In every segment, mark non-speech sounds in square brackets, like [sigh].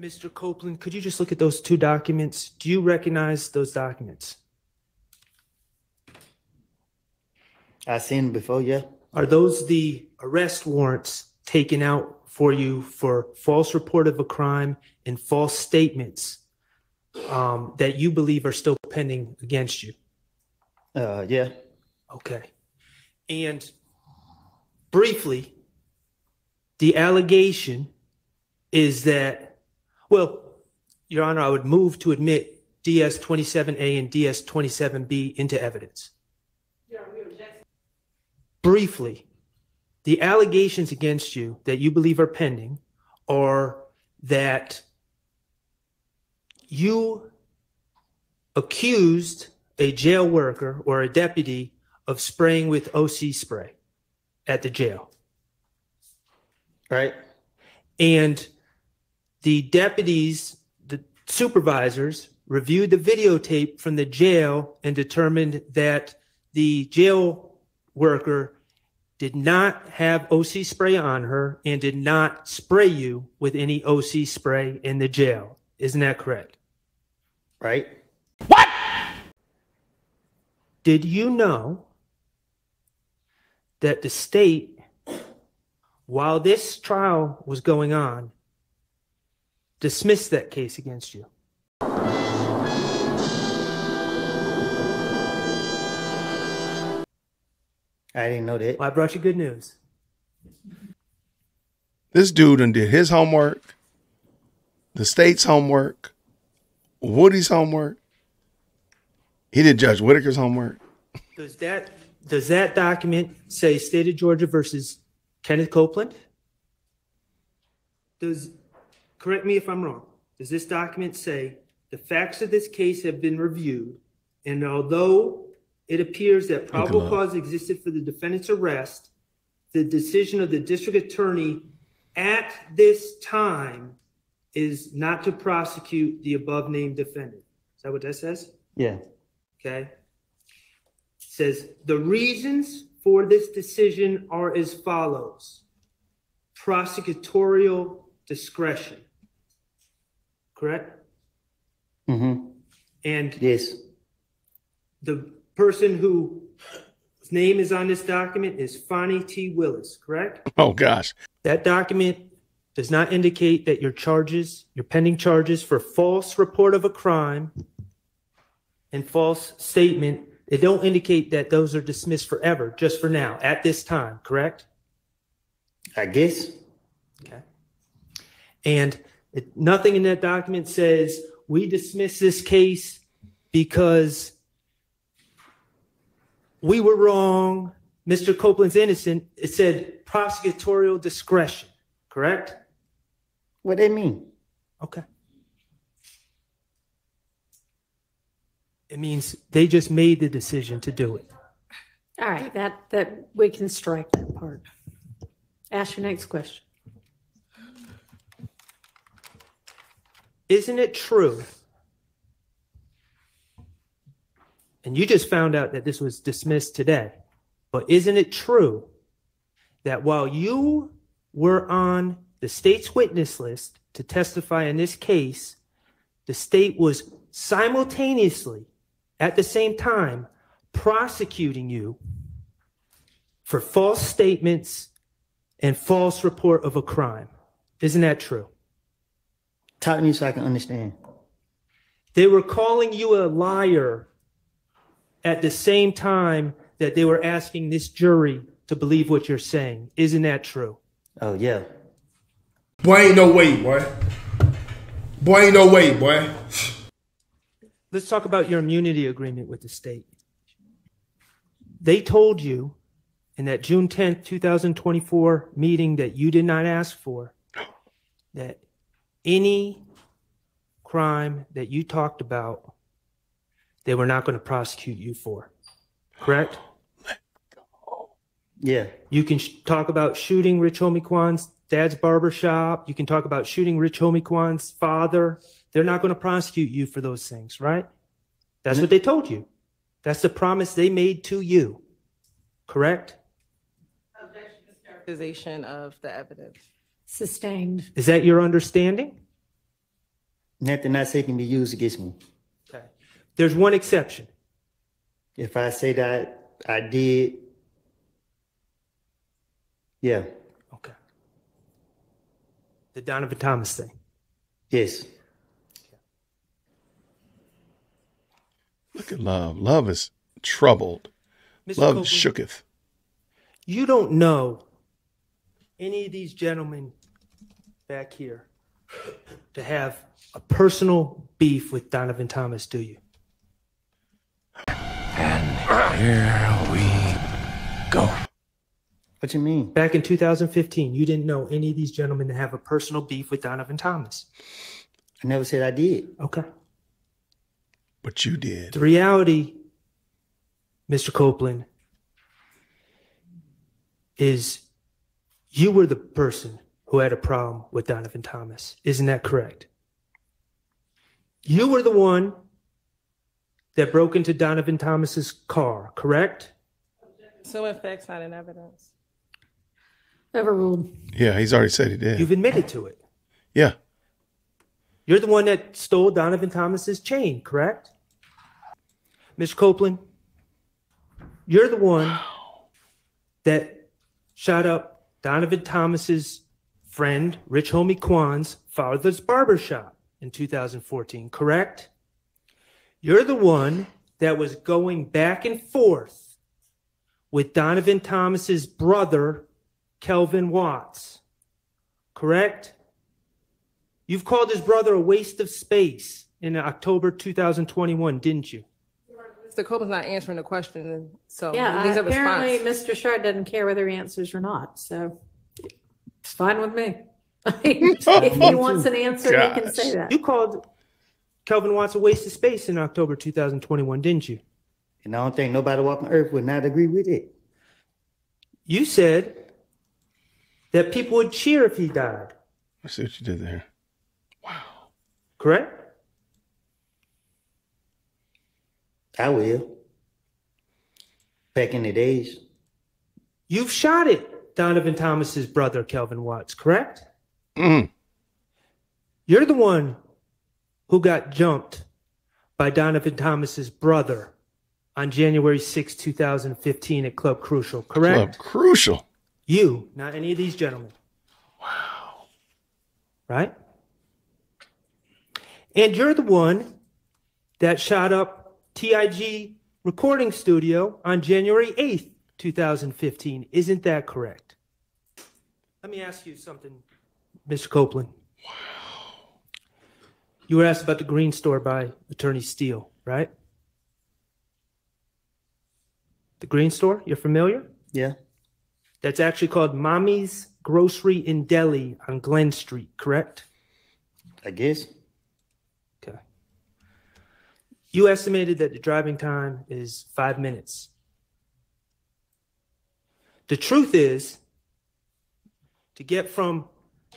Mr. Copeland, could you just look at those two documents? Do you recognize those documents? I seen it before, yeah. Are those the arrest warrants taken out for you for false report of a crime and false statements um, that you believe are still pending against you? Uh, yeah. Okay. And briefly, the allegation is that, well, Your Honor, I would move to admit DS 27A and DS 27B into evidence. Briefly, the allegations against you that you believe are pending are that you accused a jail worker or a deputy of spraying with OC spray at the jail. Right? And the deputies, the supervisors, reviewed the videotape from the jail and determined that the jail worker did not have OC spray on her and did not spray you with any OC spray in the jail. Isn't that correct? Right? What? Did you know that the state, while this trial was going on, dismissed that case against you? I didn't know that. Well, I brought you good news. This dude done did his homework, the state's homework, Woody's homework. He did Judge Whitaker's homework. Does that does that document say state of Georgia versus Kenneth Copeland? Does correct me if I'm wrong. Does this document say the facts of this case have been reviewed, and although it appears that probable cause existed for the defendant's arrest, the decision of the district attorney at this time is not to prosecute the above named defendant. Is that what that says? Yeah. Okay. It Says the reasons for this decision are as follows prosecutorial discretion. Correct? Mm-hmm. And Yes. the person who name is on this document is Fani T. Willis, correct? Oh gosh. That document does not indicate that your charges, your pending charges for false report of a crime and false statement, they don't indicate that those are dismissed forever, just for now, at this time, correct? I guess. Okay. And it, nothing in that document says we dismiss this case because we were wrong. Mr. Copeland's innocent. It said prosecutorial discretion, correct? What do they mean? Okay. It means they just made the decision to do it. All right, that, that, we can strike that part. Ask your next question. Isn't it true? And you just found out that this was dismissed today. But isn't it true that while you were on the state's witness list to testify in this case, the state was simultaneously, at the same time, prosecuting you for false statements and false report of a crime? Isn't that true? Talk to me so I can understand. They were calling you a liar at the same time that they were asking this jury to believe what you're saying. Isn't that true? Oh yeah. Boy, ain't no way, boy. Boy, ain't no way, boy. Let's talk about your immunity agreement with the state. They told you in that June 10th, 2024 meeting that you did not ask for that any crime that you talked about, they were not going to prosecute you for. Correct? Yeah. You can sh- talk about shooting Rich Homie Quan's dad's barber shop. You can talk about shooting Rich Homie father. They're not going to prosecute you for those things, right? That's what they told you. That's the promise they made to you. Correct? characterization of the evidence. Sustained. Is that your understanding? Nothing I say can be used against me. Okay. There's one exception. If I say that I did, yeah, Okay. The Donovan Thomas thing. yes. Look at love. Love is troubled. Mr. Love Copeland, shooketh. you don't know any of these gentlemen back here to have a personal beef with Donovan Thomas, do you? And here we go. What you mean? Back in 2015, you didn't know any of these gentlemen to have a personal beef with Donovan Thomas. I never said I did. Okay. But you did. The reality, Mr. Copeland, is you were the person who had a problem with Donovan Thomas. Isn't that correct? You were the one that broke into Donovan Thomas's car, correct? So in fact, not in evidence. Overruled. Yeah, he's already said he did. You've admitted to it. yeah. You're the one that stole Donovan Thomas's chain, correct? Mr. Copeland, you're the one that shot up Donovan Thomas's friend, Rich Homie Quan's father's barbershop in 2014, correct? You're the one that was going back and forth with Donovan Thomas's brother, Kelvin Watts, correct? You've called his brother a waste of space in October 2021, didn't you? Mr. Copeland's not answering the question, so Yeah, he needs a apparently response. Mr. Schardt doesn't care whether he answers or not, so it's fine with me. [laughs] If he wants an answer, he can say that. You called Kelvin Watts a waste of space in October 2021, didn't you? And I don't think nobody walking earth would not agree with it. You said that people would cheer if he died, I see what you did there. Wow. Correct? I will. Back in the days. You've shot it, Donovan Thomas's brother, Kelvin Watts, correct? Mm. You're the one who got jumped by Donovan Thomas's brother on January 6, 2015 at Club Crucial, correct? Club crucial. You, not any of these gentlemen. Wow. Right? And you're the one that shot up TIG recording studio on January 8th, 2015. Isn't that correct? Let me ask you something, Mr. Copeland. Wow. You were asked about the green store by Attorney Steel, right? The green store, you're familiar? Yeah. That's actually called Mommy's Grocery in Delhi on Glen Street, correct? I guess. You estimated that the driving time is five minutes. The truth is, to get from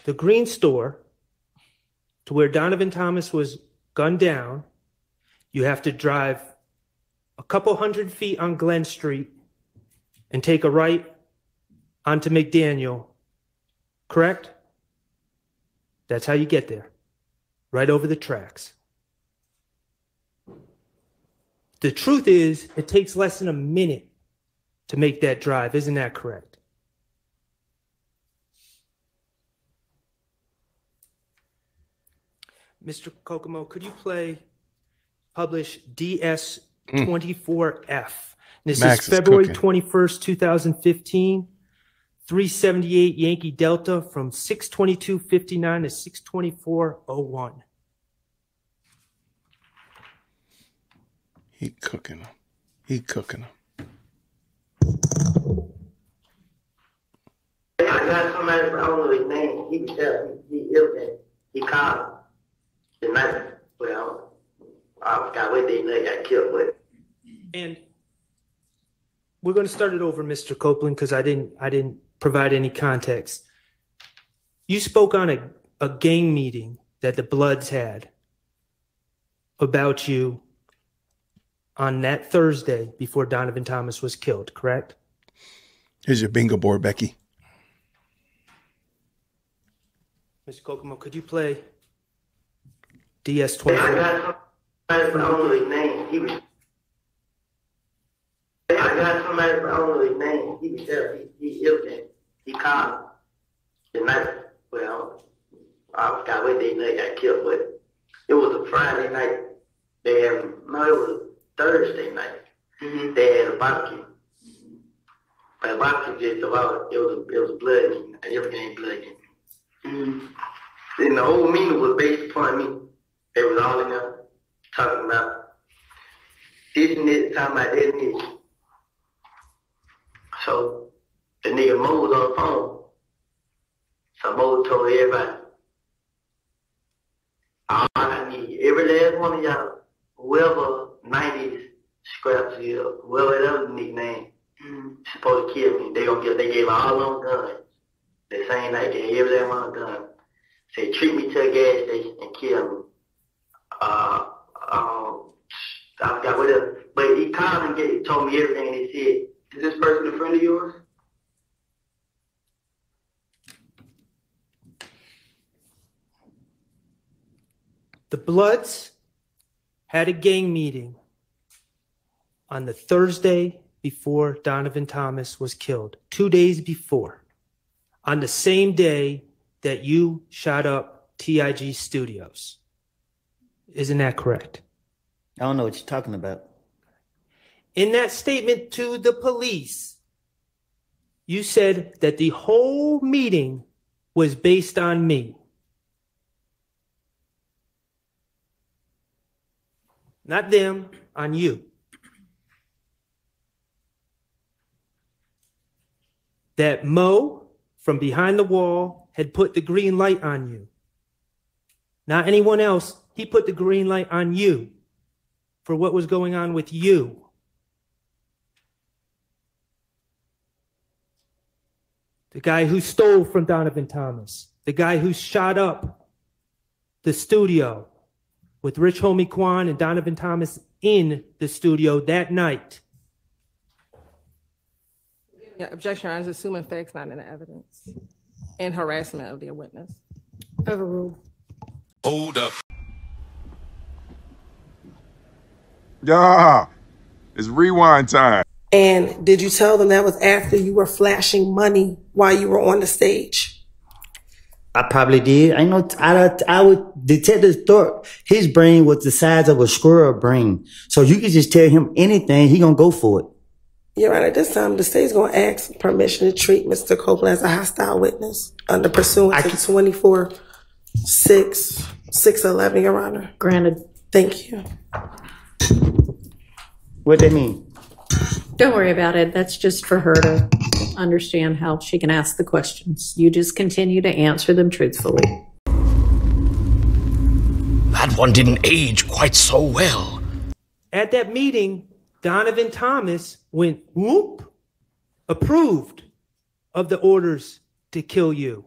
the green store to where Donovan Thomas was gunned down, you have to drive a couple hundred feet on Glen Street and take a right onto McDaniel, correct? That's how you get there, right over the tracks. The truth is, it takes less than a minute to make that drive. Isn't that correct? Mr. Kokomo, could you play publish DS24F? Hmm. This Max is is February cooking. 21st, 2015. 378 Yankee Delta from 622.59 to 624.01. He cooking them. He cooking them. I got somebody, I don't know his name, he can tell, he, he ill and he called the night, well, I forgot what they know, got killed with. And we're going to start it over, Mr. Copeland, because I didn't I didn't provide any context. You spoke on a, a gang meeting that the Bloods had about you on that Thursday before Donovan Thomas was killed, correct? Here's your bingo board, Becky. Mr. Kokomo, could you play DS I got somebody, but I don't know his name. He was. I got somebody, but I don't know his name. He was there. He, he ill and he called the night. Well, I forgot what day night got killed, but it was a Friday night. They had no, it was a Thursday night. Mm-hmm. They had a barbecue. But the barbecue just about it was it was a blood meeting. Everything ain't blood meeting. Mm-hmm. Then the whole meeting was based upon me. They was all in there talking about this and this, talking about this and this. So the nigga Mo was on the phone. So Mo told everybody, all I need, every last one of y'all, whoever 90s scraps here, whoever that other nickname, supposed to kill me. They gonna get, they gave all them guns. The same night, they gave every last one of guns. Say, treat me to a gas station and kill me. Uh, um, I forgot what else. But he called and gave, told me everything. And he said, "Is this person a friend of yours?" The Bloods had a gang meeting on the Thursday before Donovan Thomas was killed, two days before, on the same day that you shot up TIG Studios. Isn't that correct? I don't know what you're talking about. In that statement to the police, you said that the whole meeting was based on me. Not them, on you. That Mo from behind the wall had put the green light on you. Not anyone else. He put the green light on you for what was going on with you. The guy who stole from Donovan Thomas, the guy who shot up the studio with Rich Homie Quan and Donovan Thomas in the studio that night. Yeah, objection, I was assuming facts not in the evidence and harassment of the witness. Overruled. Hold up. Yeah, it's rewind time. And did you tell them that was after you were flashing money while you were on the stage? I probably did. I know. I, I would. Detective thought his brain was the size of a squirrel brain. So you could just tell him anything, he gonna go for it. Your Honor, at this time, the state's going to ask permission to treat Mr. Copeland as a hostile witness under pursuant to 24 6 611, Your Honor. Granted. Thank you. What they mean? Don't worry about it. That's just for her to understand how she can ask the questions. You just continue to answer them truthfully. That one didn't age quite so well. At that meeting, Donovan Thomas went whoop, approved of the orders to kill you.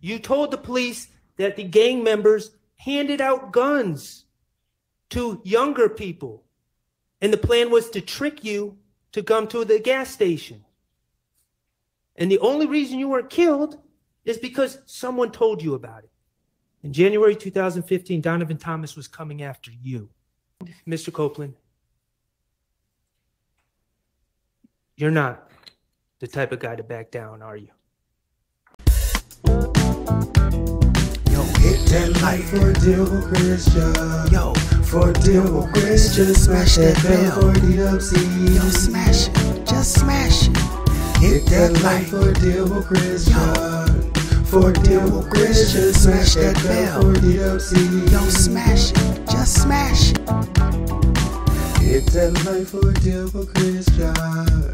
You told the police that the gang members handed out guns to younger people, and the plan was to trick you to come to the gas station. And the only reason you weren't killed is because someone told you about it. In January 2015, Donovan Thomas was coming after you. Mr. Copeland, you're not the type of guy to back down, are you? Yo, hit that like for Dear Woke Christian. Yo, for Dear Woke Christian. Smash that bell for DWC. Yo, smash it. Just smash it. Hit that like for with Christian. For with Christian. Smash that bell for DWC. Yo, smash it. Just smash it. Hit that like for with Christian.